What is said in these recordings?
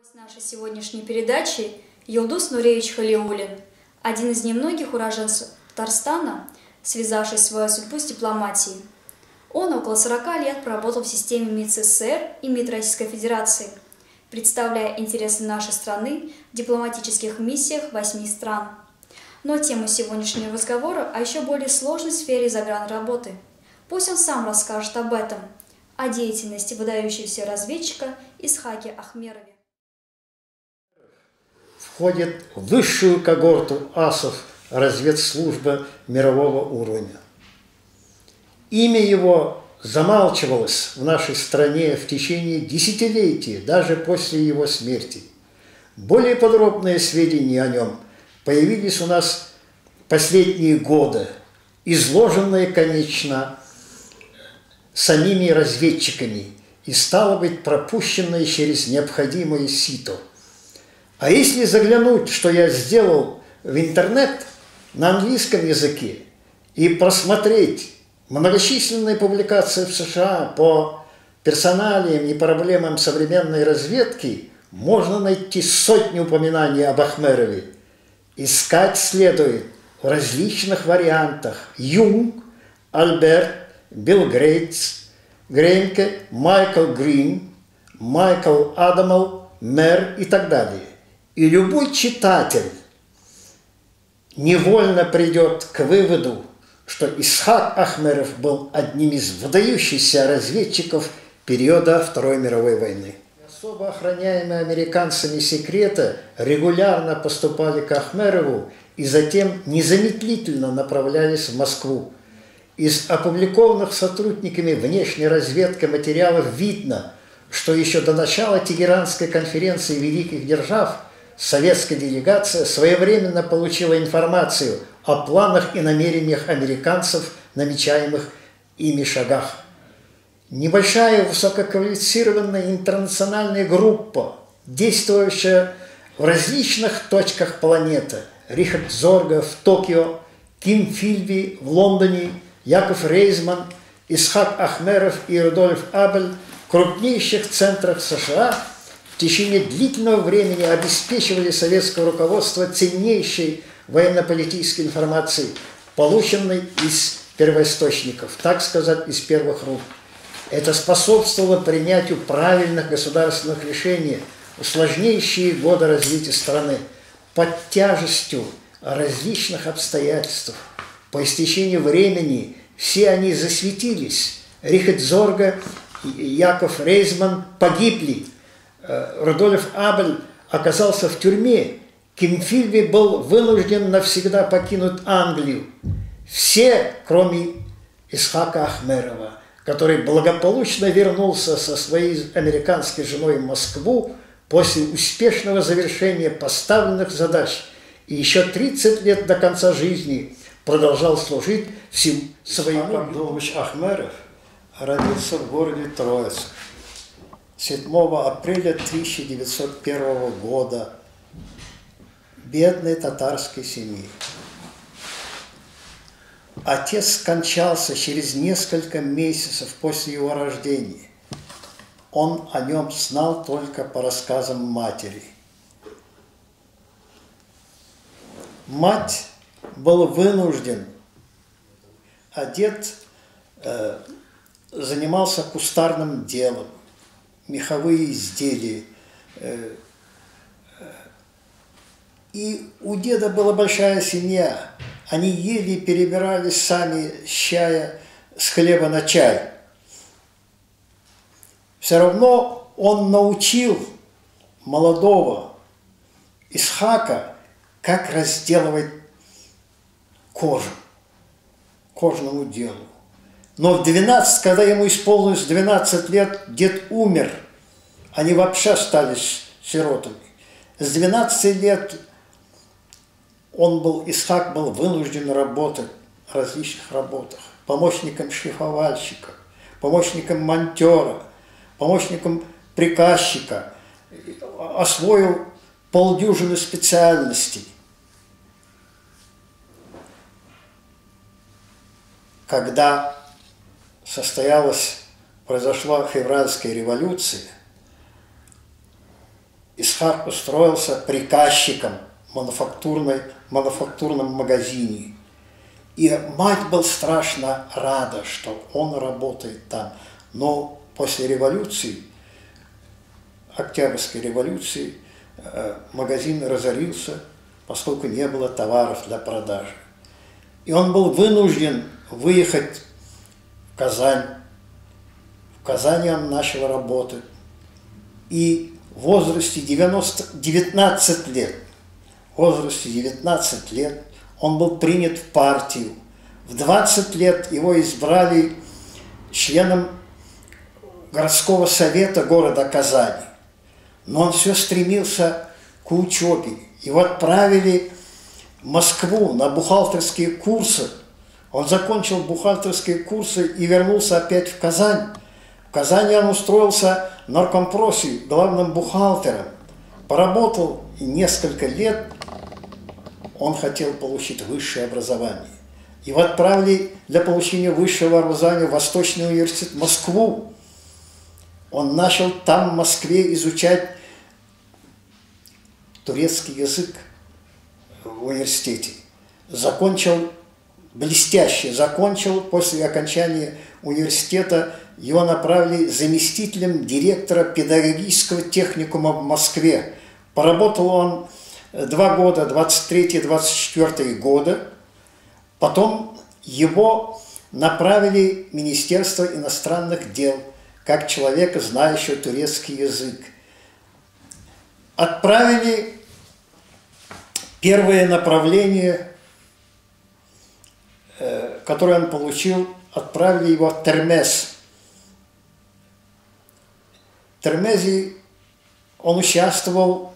Гость нашей сегодняшней передачи Юлдус Нуревич Халиулин, один из немногих уроженцев Татарстана, связавший свою судьбу с дипломатией. Он около 40 лет проработал в системе МИД СССР и МИД Российской Федерации, представляя интересы нашей страны в дипломатических миссиях восьми стран. Но тема сегодняшнего разговора о еще более сложной сфере загранработы. Пусть он сам расскажет об этом, о деятельности выдающегося разведчика Исхаке Ахмерове входит в высшую когорту асов разведслужбы мирового уровня. Имя его замалчивалось в нашей стране в течение десятилетий, даже после его смерти. Более подробные сведения о нем появились у нас последние годы, изложенные, конечно, самими разведчиками и, стало быть, пропущенные через необходимое сито – а если заглянуть, что я сделал в интернет на английском языке и просмотреть многочисленные публикации в США по персоналиям и проблемам современной разведки, можно найти сотни упоминаний об Ахмерове. Искать следует в различных вариантах. Юнг, Альберт, Билл Грейтс, Гренке, Майкл Грин, Майкл Адамов, Мэр и так далее. И любой читатель невольно придет к выводу, что Исхак Ахмеров был одним из выдающихся разведчиков периода Второй мировой войны. Особо охраняемые американцами секреты регулярно поступали к Ахмерову и затем незамедлительно направлялись в Москву. Из опубликованных сотрудниками внешней разведки материалов видно, что еще до начала Тегеранской конференции великих держав – советская делегация своевременно получила информацию о планах и намерениях американцев, намечаемых ими шагах. Небольшая высококвалифицированная интернациональная группа, действующая в различных точках планеты, Рихард Зорга в Токио, Ким Фильви в Лондоне, Яков Рейзман, Исхак Ахмеров и Рудольф Абель крупнейших центрах США – течение длительного времени обеспечивали советское руководство ценнейшей военно-политической информацией, полученной из первоисточников, так сказать, из первых рук. Это способствовало принятию правильных государственных решений в сложнейшие годы развития страны под тяжестью различных обстоятельств. По истечении времени все они засветились. Рихард Зорга и Яков Рейзман погибли – Рудольф Абель оказался в тюрьме, Кимфильви был вынужден навсегда покинуть Англию. Все, кроме Исхака Ахмерова, который благополучно вернулся со своей американской женой в Москву после успешного завершения поставленных задач и еще 30 лет до конца жизни продолжал служить всем своему. Исхак Ахмеров родился в городе Троицк. 7 апреля 1901 года бедной татарской семьи. Отец скончался через несколько месяцев после его рождения. Он о нем знал только по рассказам матери. Мать был вынужден, дед э, занимался кустарным делом меховые изделия. Э, э, и у деда была большая семья. Они ели и перебирались сами с чая, с хлеба на чай. Все равно он научил молодого Исхака, как разделывать кожу, кожному делу. Но в 12, когда ему исполнилось 12 лет, дед умер. Они вообще остались сиротами. С 12 лет он был, Исхак был вынужден работать в различных работах. Помощником шлифовальщика, помощником монтера, помощником приказчика. Освоил полдюжины специальностей. Когда состоялась, произошла февральская революция, Исхак устроился приказчиком в мануфактурной, мануфактурном магазине. И мать была страшно рада, что он работает там. Но после революции, Октябрьской революции, э, магазин разорился, поскольку не было товаров для продажи. И он был вынужден выехать Казань. В Казани он начал работать. И в возрасте 90, 19 лет, в возрасте 19 лет он был принят в партию. В 20 лет его избрали членом городского совета города Казани. Но он все стремился к учебе. Его отправили в Москву на бухгалтерские курсы. Он закончил бухгалтерские курсы и вернулся опять в Казань. В Казани он устроился в наркомпросе главным бухгалтером. Поработал несколько лет. Он хотел получить высшее образование. Его отправили для получения высшего образования в Восточный университет в Москву. Он начал там, в Москве, изучать турецкий язык в университете. Закончил блестяще, закончил после окончания университета, его направили заместителем директора педагогического техникума в Москве. Поработал он два года, 23-24 года. Потом его направили в Министерство иностранных дел, как человека, знающего турецкий язык. Отправили первое направление, которое он получил, отправили его в Термес. В Термезе он участвовал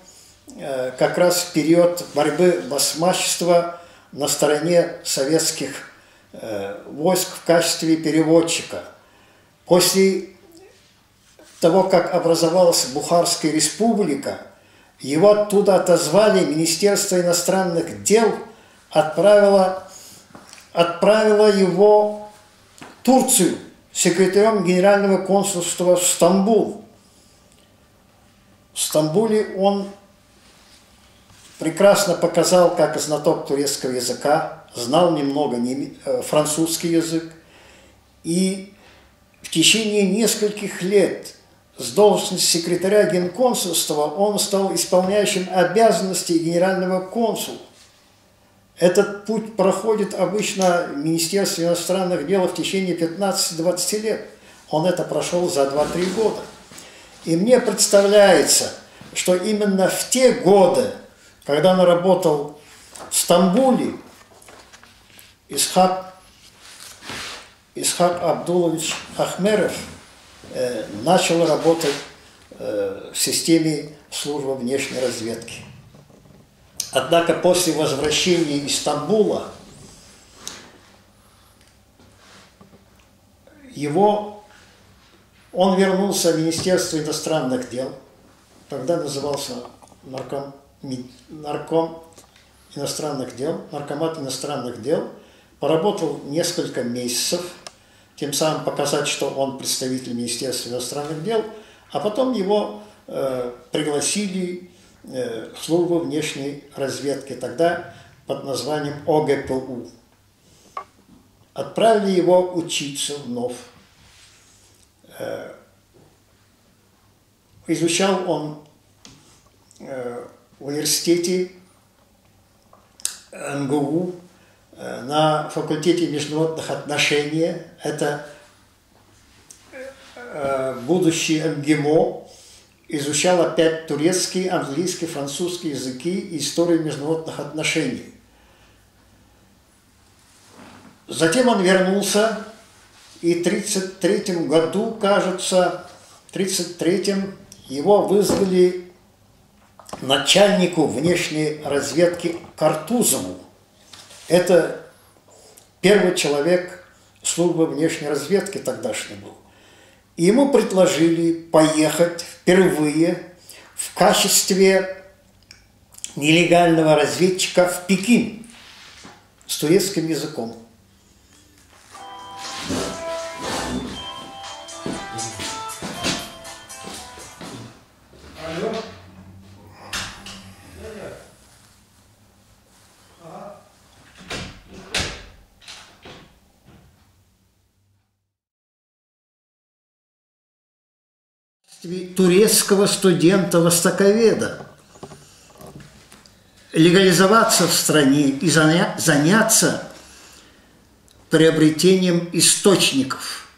э, как раз в период борьбы басмачества на стороне советских э, войск в качестве переводчика. После того, как образовалась Бухарская республика, его оттуда отозвали, Министерство иностранных дел отправило, отправило его в Турцию секретарем Генерального консульства в Стамбул. В Стамбуле он прекрасно показал, как знаток турецкого языка, знал немного э, французский язык. И в течение нескольких лет с должности секретаря генконсульства он стал исполняющим обязанности генерального консула. Этот путь проходит обычно в Министерстве иностранных дел в течение 15-20 лет. Он это прошел за 2-3 года. И мне представляется, что именно в те годы, когда он работал в Стамбуле, Исхак, Исхак Абдулович Ахмеров – Э, начал работать э, в системе службы внешней разведки. Однако после возвращения из Стамбула его, он вернулся в Министерство иностранных дел, тогда назывался нарком, нарком иностранных дел, наркомат иностранных дел, поработал несколько месяцев – тем самым показать, что он представитель Министерства иностранных дел, а потом его э, пригласили э, в службу внешней разведки, тогда под названием ОГПУ. Отправили его учиться вновь. Э, изучал он э, в университете НГУ Э, на факультете международных отношений. Это будущий МГИМО. Изучал опять турецкий, английский, французский языки и историю международных отношений. Затем он вернулся, и в 1933 году, кажется, в 1933 его вызвали начальнику внешней разведки Картузову. Это первый человек службы внешней разведки тогдашний был. И ему предложили поехать впервые в качестве нелегального разведчика в Пекин с турецким языком. Турецкого студента-востоковеда легализоваться в стране и заняться приобретением источников,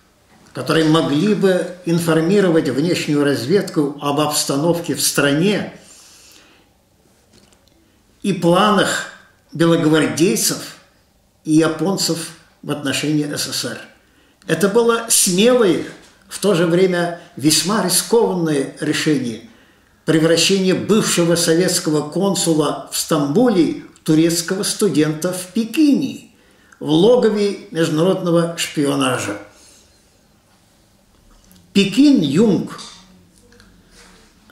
которые могли бы информировать внешнюю разведку об обстановке в стране и планах белогвардейцев и японцев в отношении СССР. Это было смелое, в то же время весьма рискованное решение превращение бывшего советского консула в Стамбуле турецкого студента в Пекине, в логове международного шпионажа. Пекин Юнг,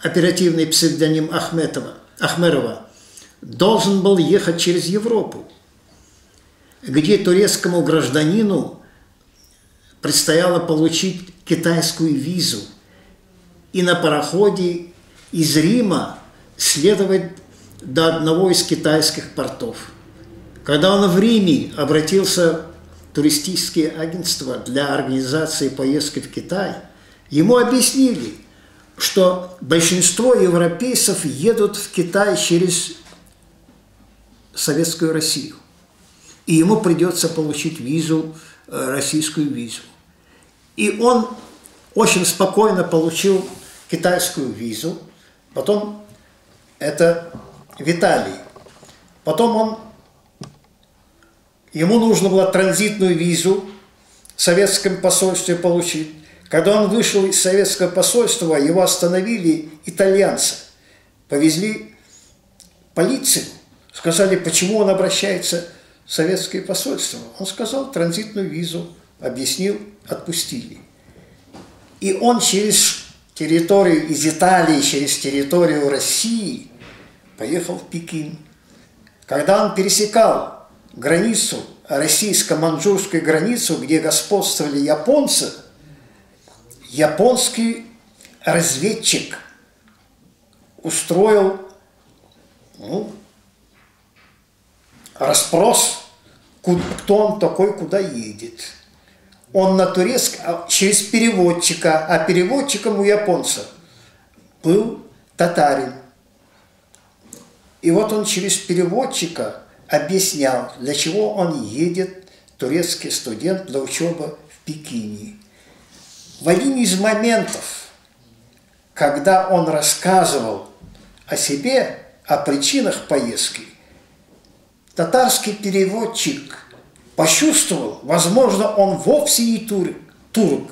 оперативный псевдоним Ахметова, Ахмерова, должен был ехать через Европу, где турецкому гражданину предстояло получить китайскую визу и на пароходе из Рима следовать до одного из китайских портов. Когда он в Риме обратился в туристические агентства для организации поездки в Китай, ему объяснили, что большинство европейцев едут в Китай через Советскую Россию. И ему придется получить визу, э, российскую визу. И он очень спокойно получил китайскую визу, потом это Виталий. Потом он, ему нужно было транзитную визу в советском посольстве получить. Когда он вышел из советского посольства, его остановили итальянцы, повезли полицию, сказали, почему он обращается в советское посольство. Он сказал транзитную визу, объяснил, отпустили. И он через территорию из Италии, через территорию России поехал в Пекин. Когда он пересекал границу, российско-манчжурскую границу, где господствовали японцы, японский разведчик устроил ну, расспрос, кто он такой, куда едет – он на турецком, а, через переводчика, а переводчиком у японца был татарин. И вот он через переводчика объяснял, для чего он едет, турецкий студент, для учебы в Пекине. В один из моментов, когда он рассказывал о себе, о причинах поездки, татарский переводчик – почувствовал, возможно, он вовсе не турок, турок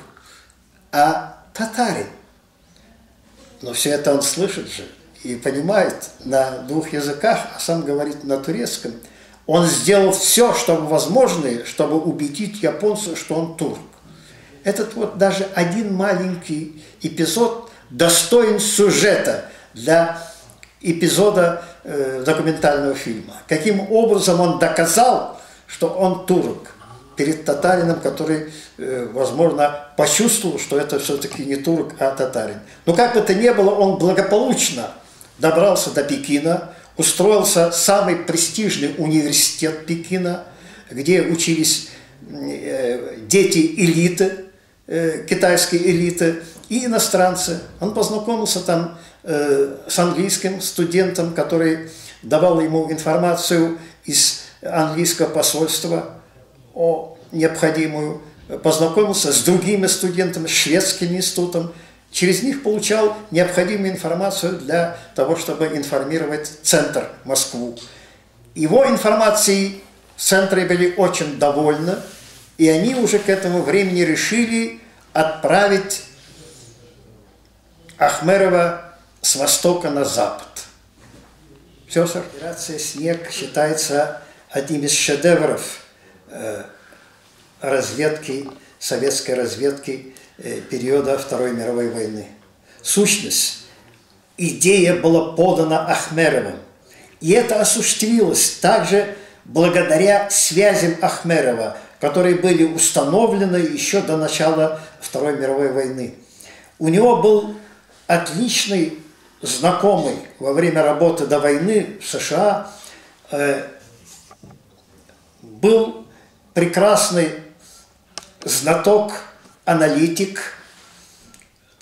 а татарин. Но все это он слышит же и понимает на двух языках, а сам говорит на турецком. Он сделал все, что возможное, чтобы убедить японцев, что он турк. Этот вот даже один маленький эпизод достоин сюжета для эпизода э, документального фильма. Каким образом он доказал, что он турок перед татарином, который, э, возможно, почувствовал, что это все-таки не турок, а татарин. Но как бы то ни было, он благополучно добрался до Пекина, устроился в самый престижный университет Пекина, где учились э, дети элиты, э, китайской элиты и иностранцы. Он познакомился там с английским студентом, который давал ему информацию из английского посольства о необходимую, познакомился с другими студентами, с шведским институтом, через них получал необходимую информацию для того, чтобы информировать центр Москву. Его информацией центры были очень довольны, и они уже к этому времени решили отправить Ахмерова с востока на запад. Все, сэр. Операция «Снег» считается одним из шедевров э, разведки, советской разведки э, периода Второй мировой войны. Сущность, идея была подана Ахмеровым. И это осуществилось также благодаря связям Ахмерова, которые были установлены еще до начала Второй мировой войны. У него был отличный знакомый во время работы до войны в США э, был прекрасный знаток, аналитик,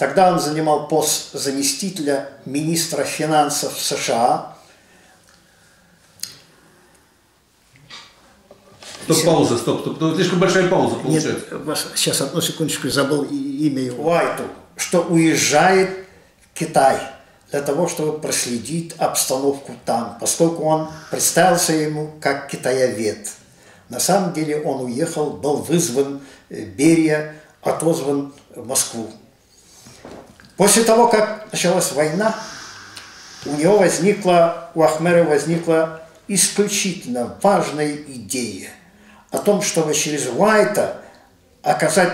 Тогда он занимал пост заместителя министра финансов США. Стоп, пауза, стоп, стоп. Ну, слишком большая пауза получается. Нет, сейчас одну секундочку, забыл имя его. Уайту, что уезжает в Китай для того, чтобы проследить обстановку там, поскольку он представился ему как китаевед. На самом деле он уехал, был вызван э, Берия, отозван в Москву. После того, как началась война, у него возникла, у Ахмера возникла исключительно важная идея о том, чтобы через Уайта оказать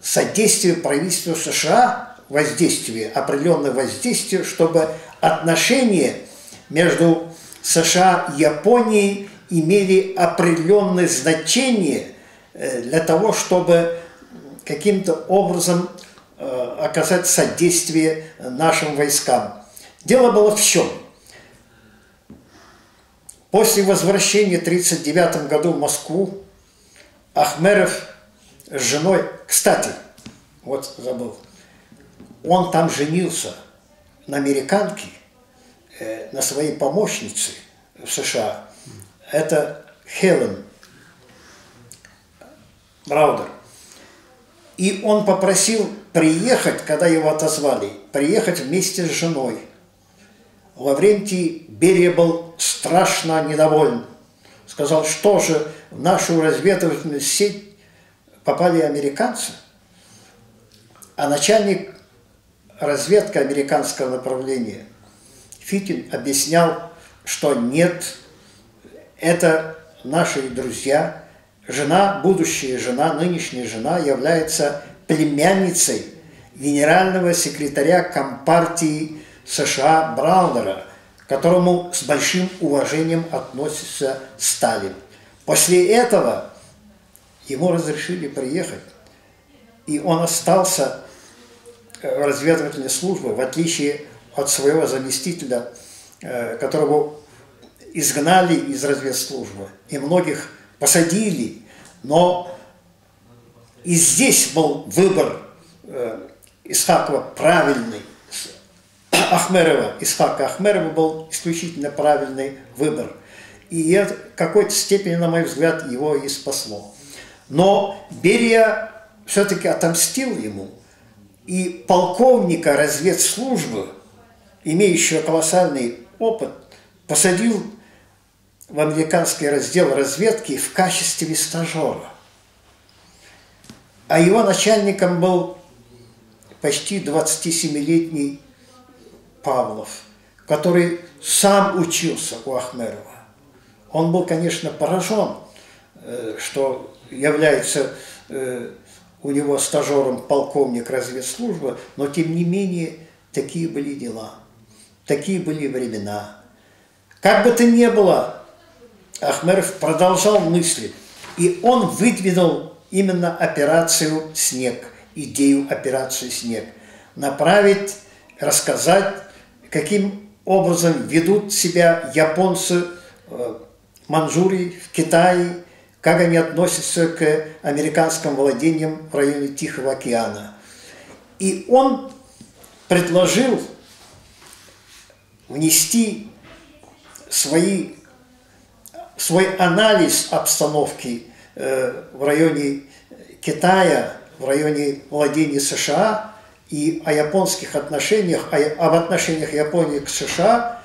содействие правительству США, воздействие, определенное воздействие, чтобы отношения между США и Японией имели определенное значение э, для того, чтобы каким-то образом э, оказать содействие нашим войскам. Дело было в чем? После возвращения в 1939 году в Москву Ахмеров с женой, кстати, вот забыл, он там женился на американке, э, на своей помощнице в США. Это Хелен Браудер. И он попросил приехать, когда его отозвали, приехать вместе с женой. Лаврентий Берия был страшно недоволен. Сказал, что же в нашу разведывательную сеть попали американцы. А начальник разведки американского направления Фитин объяснял, что нет, это наши друзья, жена, будущая жена, нынешняя жена является племянницей генерального секретаря Компартии США Браунера, к которому с большим уважением относится Сталин. После этого ему разрешили приехать, и он остался в разведывательной службе, в отличие от своего заместителя, э, которого изгнали из разведслужбы, и многих посадили, но и здесь был выбор э, Исхакова правильный. Ахмерова, Исхака Ахмерова был исключительно правильный выбор. И это в какой-то степени, на мой взгляд, его и спасло. Но Берия все-таки отомстил ему. И полковника разведслужбы, имеющего колоссальный опыт, посадил в американский раздел разведки в качестве стажера. А его начальником был почти 27-летний Павлов, который сам учился у Ахмерова. Он был, конечно, поражен, э, что является э, у него стажером полковник разведслужбы, но тем не менее такие были дела, такие были времена. Как бы то ни было, Ахмеров продолжал мысли, и он выдвинул именно операцию «Снег», идею операции «Снег». Направить, рассказать, каким образом ведут себя японцы в Манчжурии, в Китае, как они относятся к американским владениям в районе Тихого океана. И он предложил внести свои свой анализ обстановки э, в районе Китая, в районе владений США и о японских отношениях, об отношениях Японии к США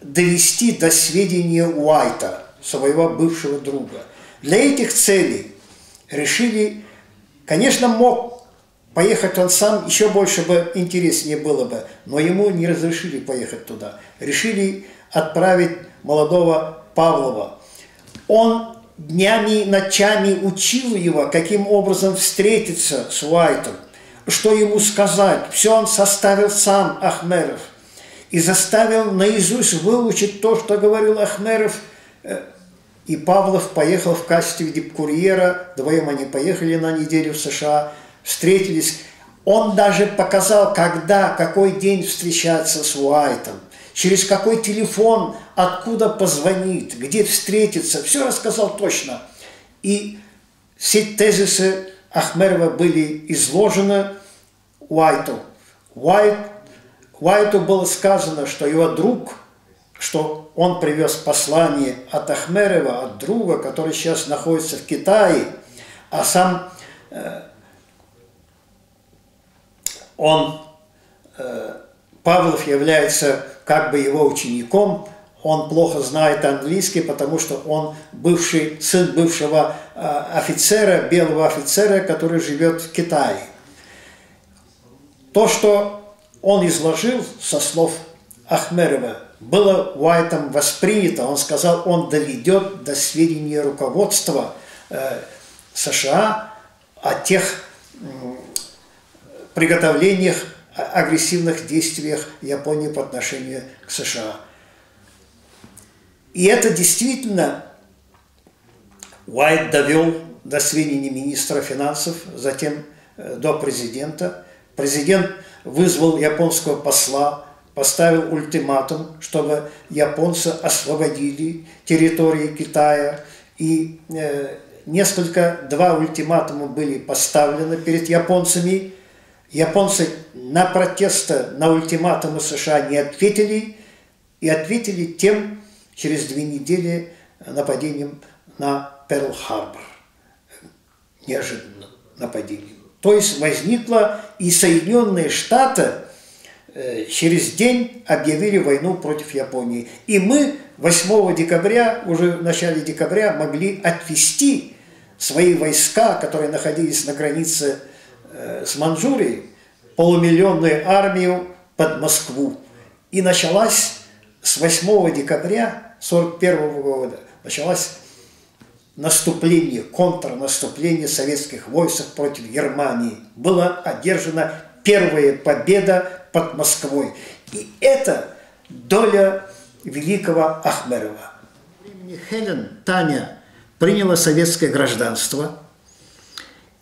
довести до сведения Уайта, своего бывшего друга. Для этих целей решили, конечно, мог поехать он сам, еще больше бы интереснее было бы, но ему не разрешили поехать туда. Решили отправить молодого Павлова. Он днями и ночами учил его, каким образом встретиться с Уайтом, что ему сказать. Все он составил сам, Ахмеров, и заставил наизусть выучить то, что говорил Ахмеров. И Павлов поехал в качестве дипкурьера, вдвоем они поехали на неделю в США, встретились. Он даже показал, когда, какой день встречаться с Уайтом – через какой телефон, откуда позвонит, где встретиться, все рассказал точно. И все тезисы Ахмерова были изложены Уайту. Уайт, Уайту было сказано, что его друг, что он привез послание от Ахмерова, от друга, который сейчас находится в Китае, а сам э, он, э, Павлов является как бы его учеником, он плохо знает английский, потому что он бывший, сын бывшего э, офицера, белого офицера, который живет в Китае. То, что он изложил со слов Ахмерова, было Уайтом воспринято. Он сказал, он доведет до сведения руководства э, США о тех приготовлениях, агрессивных действиях Японии по отношению к США. И это действительно Уайт довел до сведения министра финансов, затем э, до президента. Президент вызвал японского посла, поставил ультиматум, чтобы японцы освободили территории Китая. И э, несколько, два ультиматума были поставлены перед японцами. Японцы на протесты, на ультиматумы США не ответили, и ответили тем, через две недели нападением на Перл-Харбор. Неожиданно нападением. То есть возникло и Соединенные Штаты э, через день объявили войну против Японии. И мы 8 декабря, уже в начале декабря, могли отвести свои войска, которые находились на границе с Манчжурией, полумиллионную армию под Москву. И началась с 8 декабря 1941 года началось наступление, контрнаступление советских войск против Германии. Была одержана первая победа под Москвой. И это доля великого Ахмерова. Хелен Таня приняла советское гражданство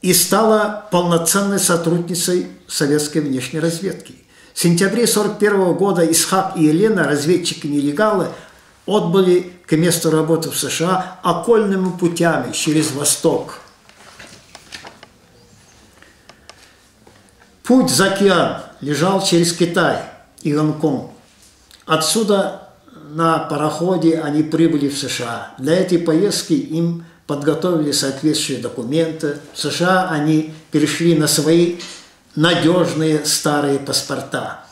и стала полноценной сотрудницей советской внешней разведки. В сентябре 1941 года Исхак и Елена, разведчики-нелегалы, отбыли к месту работы в США окольными путями через Восток. Путь за океан лежал через Китай и Гонконг. Отсюда на пароходе они прибыли в США. Для этой поездки им подготовили соответствующие документы. В США они перешли на свои надежные старые паспорта –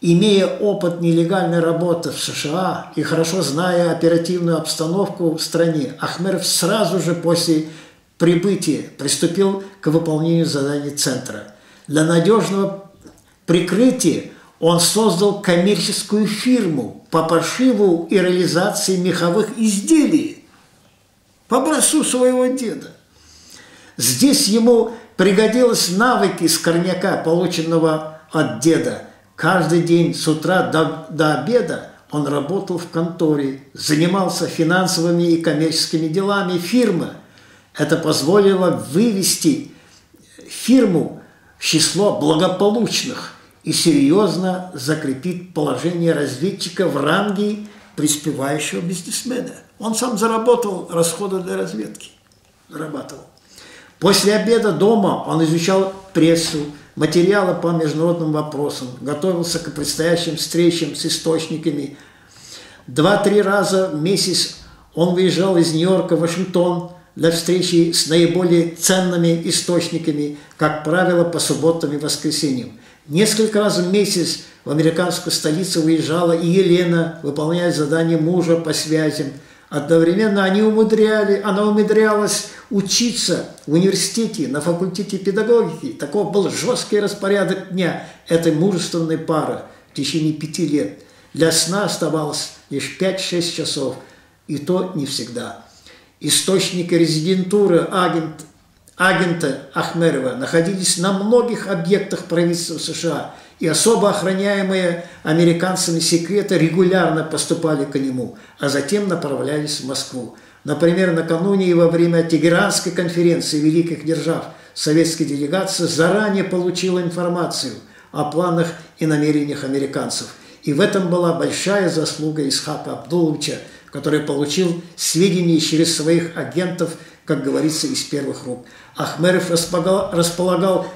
Имея опыт нелегальной работы в США и хорошо зная оперативную обстановку в стране, Ахмеров сразу же после прибытия приступил к выполнению заданий центра. Для надежного прикрытия он создал коммерческую фирму по пошиву и реализации меховых изделий по образцу своего деда. Здесь ему пригодились навыки скорняка, полученного от деда – Каждый день с утра до, до обеда он работал в конторе, занимался финансовыми и коммерческими делами фирмы. Это позволило вывести фирму в число благополучных и серьезно закрепить положение разведчика в ранге преуспевающего бизнесмена. Он сам заработал расходы для разведки. Зарабатывал. После обеда дома он изучал прессу, материалы по международным вопросам, готовился к предстоящим встречам с источниками. Два-три раза в месяц он выезжал из Нью-Йорка в Вашингтон для встречи с наиболее ценными источниками, как правило, по субботам и воскресеньям. Несколько раз в месяц в американскую столицу выезжала и Елена, выполняя задания мужа по связям – Одновременно они умудряли, она умудрялась учиться в университете, на факультете педагогики. Таков был жесткий распорядок дня этой мужественной пары в течение пяти лет. Для сна оставалось лишь 5-6 часов, и то не всегда. Источники резидентуры агент, агента Ахмерова находились на многих объектах правительства США – и особо охраняемые американцами секреты регулярно поступали к нему, а затем направлялись в Москву. Например, накануне и во время Тегеранской конференции великих держав советская делегация заранее получила информацию о планах и намерениях американцев. И в этом была большая заслуга Исхака Абдуловича, который получил сведения через своих агентов, как говорится, из первых рук. Ахмеров располагал, располагал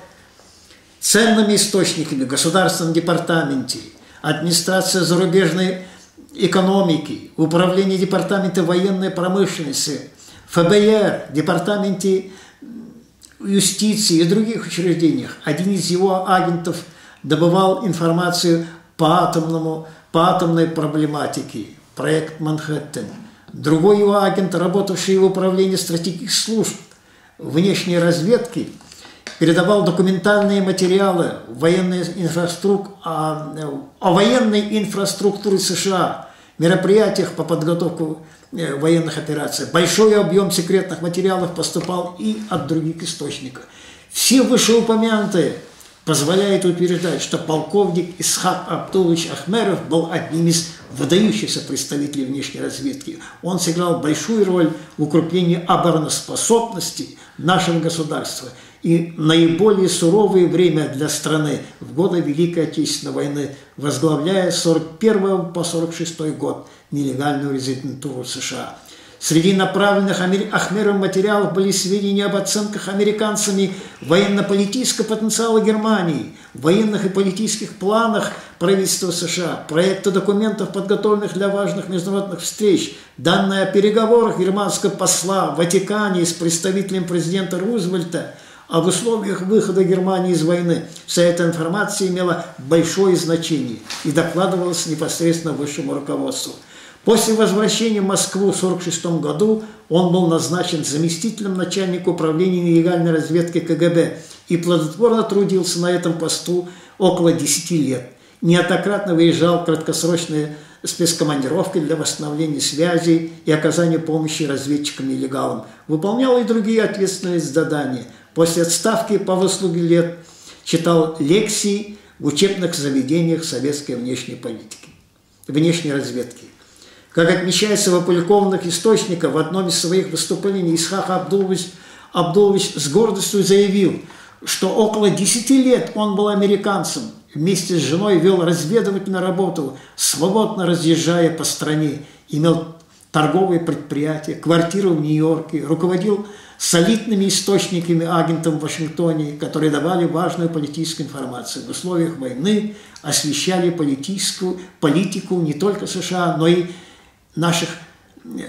ценными источниками в Государственном департаменте, администрация зарубежной экономики, Управление департамента военной промышленности, ФБР, департаменте юстиции и других учреждениях. Один из его агентов добывал информацию по, атомному, по атомной проблематике, проект Манхэттен. Другой его агент, работавший в управлении стратегических служб внешней разведки, передавал документальные материалы военной инфраструк... о, о военной инфраструктуре США, мероприятиях по подготовке э, военных операций. Большой объем секретных материалов поступал и от других источников. Все вышеупомянутые позволяет утверждать, что полковник Исхак Абдулович Ахмеров был одним из выдающихся представителей внешней разведки. Он сыграл большую роль в укреплении обороноспособности нашего государства и наиболее суровое время для страны в годы Великой Отечественной войны, возглавляя с 41 по 46 год нелегальную резидентуру США – Среди направленных Ахмером материалов были сведения об оценках американцами военно-политического потенциала Германии, военных и политических планах правительства США, проекты документов, подготовленных для важных международных встреч, данные о переговорах германского посла в Ватикане с представителем президента Рузвельта об условиях выхода Германии из войны. Вся эта информация имела большое значение и докладывалась непосредственно высшему руководству – После возвращения в Москву в 1946 году он был назначен заместителем начальника управления нелегальной разведки КГБ и плодотворно трудился на этом посту около 10 лет. Неоднократно выезжал в краткосрочные спецкомандировки для восстановления связи и оказания помощи разведчикам-нелегалам. Выполнял и другие ответственные задания. После отставки по выслуге лет читал лекции в учебных заведениях советской внешней политики, внешней разведки. Как отмечается в опубликованных источниках, в одном из своих выступлений Исхак Абдулович, Абдулович с гордостью заявил, что около 10 лет он был американцем, вместе с женой вел разведывательную работу, свободно разъезжая по стране, имел торговые предприятия, квартиру в Нью-Йорке, руководил солидными источниками агентом в Вашингтоне, которые давали важную политическую информацию. В условиях войны освещали политическую политику не только США, но и наших э,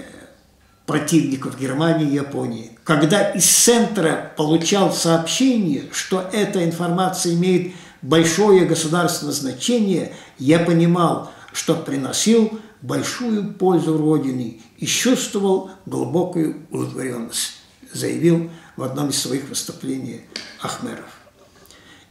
противников Германии и Японии. Когда из центра получал сообщение, что эта информация имеет большое государственное значение, я понимал, что приносил большую пользу Родине и чувствовал глубокую удовлетворенность, заявил в одном из своих выступлений Ахмеров.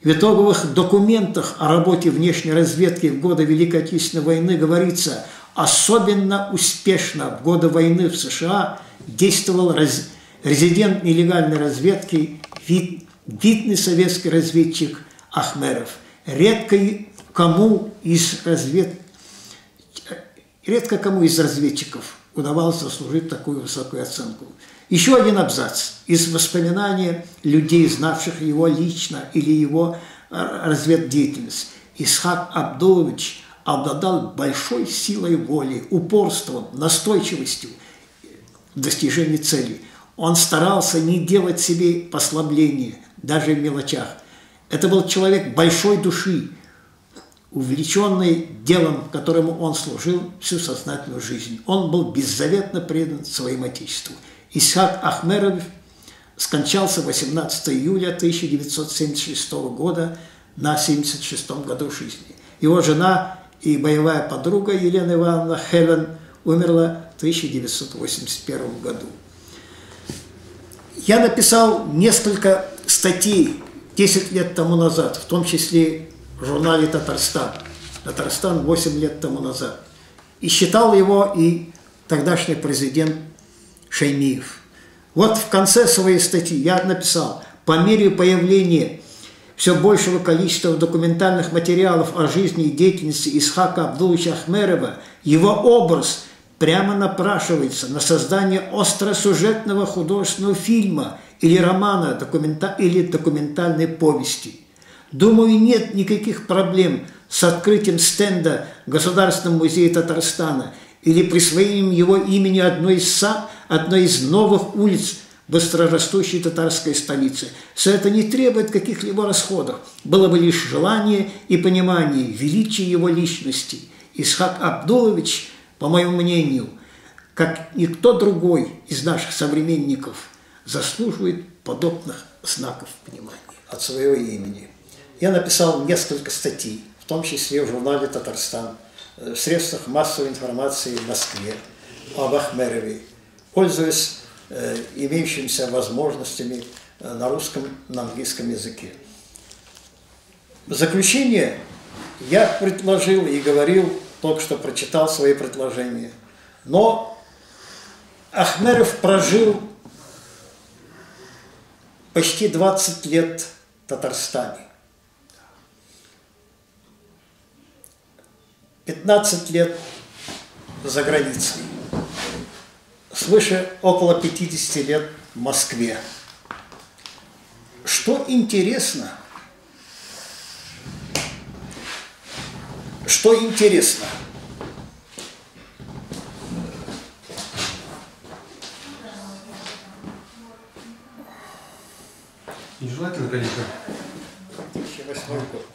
В итоговых документах о работе внешней разведки в годы Великой Отечественной войны говорится Особенно успешно в годы войны в США действовал раз, резидент нелегальной разведки, вид, видный советский разведчик Ахмеров. Редко кому из развед... Редко кому из разведчиков удавалось заслужить такую высокую оценку. Еще один абзац из воспоминания людей, знавших его лично или его э, разведдеятельность. Исхак Абдулович обладал большой силой воли, упорством, настойчивостью в достижении цели. Он старался не делать себе послабления, даже в мелочах. Это был человек большой души, увлеченный делом, которому он служил всю сознательную жизнь. Он был беззаветно предан своему Отечеству. Исхак Ахмеров скончался 18 июля 1976 года на 76 году жизни. Его жена и боевая подруга Елена Ивановна Хелен умерла в 1981 году. Я написал несколько статей 10 лет тому назад, в том числе в журнале «Татарстан». «Татарстан» 8 лет тому назад. И считал его и тогдашний президент Шаймиев. Вот в конце своей статьи я написал, по мере появления все большего количества документальных материалов о жизни и деятельности Исхака Абдуловича Ахмерова, его образ прямо напрашивается на создание остросюжетного художественного фильма или романа документа или документальной повести. Думаю, нет никаких проблем с открытием стенда в Государственном музее Татарстана или присвоением его имени одной из, одной из новых улиц быстрорастущей татарской столице. Все это не требует каких-либо расходов. Было бы лишь желание и понимание величия его личности. Исхак Абдулович, по моему мнению, как никто другой из наших современников, заслуживает подобных знаков внимания от своего имени. Я написал несколько статей, в том числе в журнале «Татарстан», в средствах массовой информации в Москве, об Ахмерове, пользуясь э, имеющимися возможностями э, на русском, на английском языке. В заключение я предложил и говорил, только что прочитал свои предложения, но Ахмеров прожил почти 20 лет в Татарстане. 15 лет за границей, свыше около 50 лет в Москве. Что интересно, что интересно, Нежелательно, конечно. 2008 год.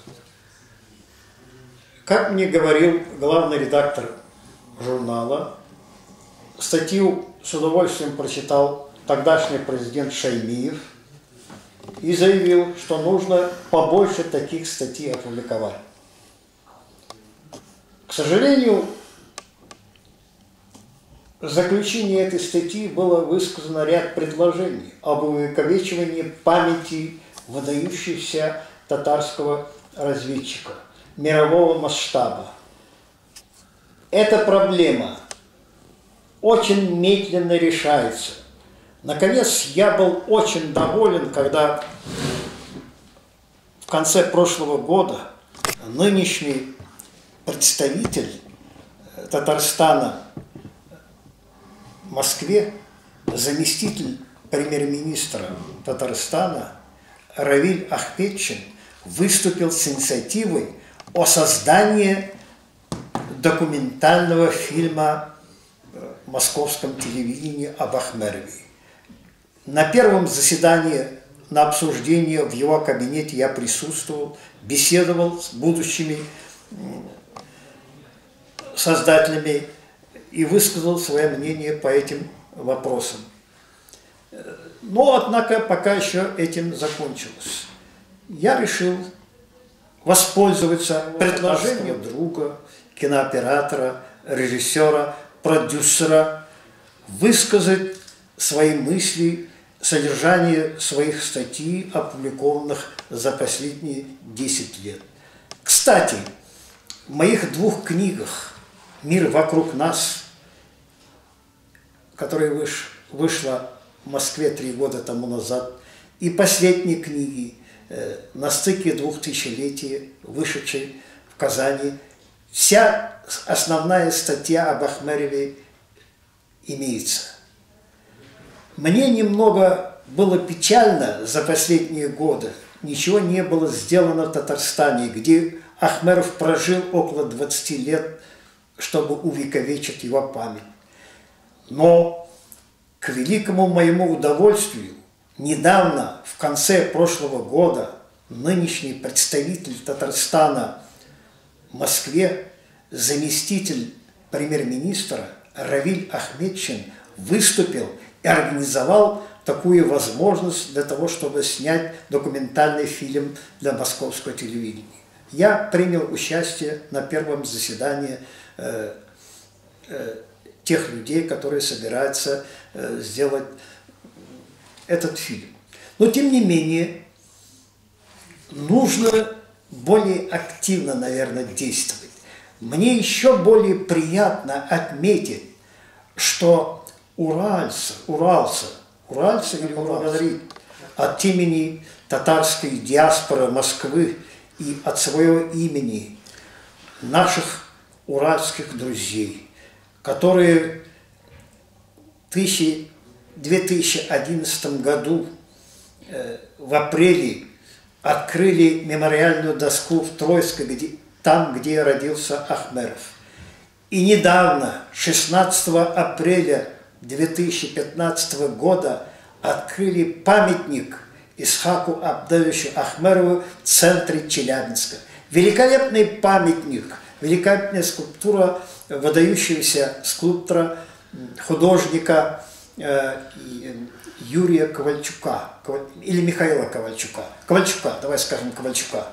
Как мне говорил главный редактор журнала, статью с удовольствием прочитал тогдашний президент Шаймиев и заявил, что нужно побольше таких статей опубликовать. К сожалению, в заключении этой статьи было высказано ряд предложений об увековечивании памяти выдающегося татарского разведчика – мирового масштаба. Эта проблема очень медленно решается. Наконец, я был очень доволен, когда в конце прошлого года нынешний представитель Татарстана в Москве, заместитель премьер-министра Татарстана Равиль Ахпетчин выступил с инициативой о создании документального фильма московском телевидении об Ахмерове. На первом заседании на обсуждение в его кабинете я присутствовал, беседовал с будущими создателями и высказал свое мнение по этим вопросам. Но, однако, пока еще этим закончилось. Я решил воспользоваться предложением друга, кинооператора, режиссера, продюсера, высказать свои мысли, содержание своих статей, опубликованных за последние 10 лет. Кстати, в моих двух книгах «Мир вокруг нас», которая выш, вышла в Москве три года тому назад, и последней книги Э, на стыке двух тысячелетий, вышедшей в Казани, вся основная статья об Ахмерове имеется. Мне немного было печально за последние годы. Ничего не было сделано в Татарстане, где Ахмеров прожил около 20 лет, чтобы увековечить его память. Но к великому моему удовольствию Недавно, в конце прошлого года, нынешний представитель Татарстана в Москве, заместитель премьер-министра Равиль Ахмедчин выступил и организовал такую возможность для того, чтобы снять документальный фильм для московского телевидения. Я принял участие на первом заседании э, э, тех людей, которые собираются э, сделать этот фильм. Но тем не менее, нужно более активно, наверное, действовать. Мне еще более приятно отметить, что уральцы, уральцы, уральцы или говорить от имени татарской диаспоры Москвы и от своего имени наших уральских друзей, которые тысячи 2011 году э, в апреле открыли мемориальную доску в Тройске, где, там, где родился Ахмеров. И недавно, 16 апреля 2015 года, открыли памятник Исхаку Абдовичу Ахмерову в центре Челябинска. Великолепный памятник, великолепная скульптура выдающегося скульптора, художника э, Юрия Ковальчука или Михаила Ковальчука. Ковальчука, давай скажем Ковальчука.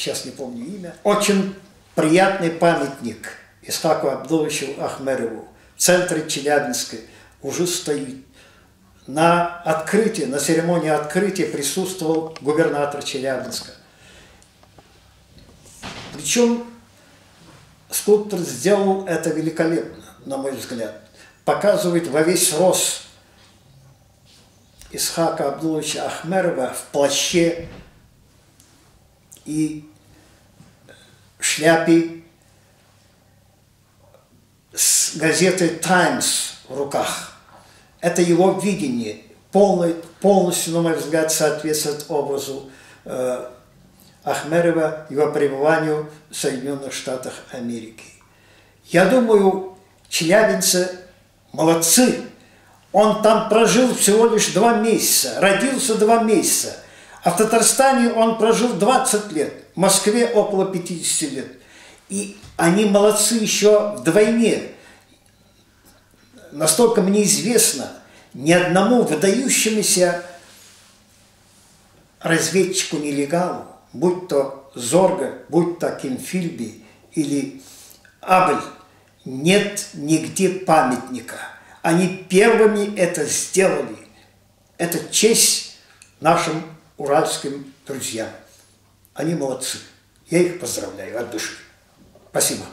Сейчас не помню имя. Очень приятный памятник Исхаку Абдуловичу Ахмерову в центре Челябинска уже стоит. На открытии, на церемонии открытия присутствовал губернатор Челябинска. Причем скульптор сделал это великолепно, на мой взгляд. Показывает во весь рост Исхака Абдуловича Ахмерова в плаще и шляпе с газетой «Таймс» в руках. Это его видение, полный, полностью, на мой взгляд, соответствует образу э, Ахмерова, его пребыванию в Соединенных Штатах Америки. Я думаю, челябинцы молодцы. Он там прожил всего лишь два месяца, родился два месяца. А в Татарстане он прожил 20 лет, в Москве около 50 лет. И они молодцы еще вдвойне. Настолько мне известно, ни одному выдающемуся разведчику-нелегалу будь то Зорга, будь то Кимфильби или Абель, нет нигде памятника. Они первыми это сделали. Это честь нашим уральским друзьям. Они молодцы. Я их поздравляю от души. Спасибо.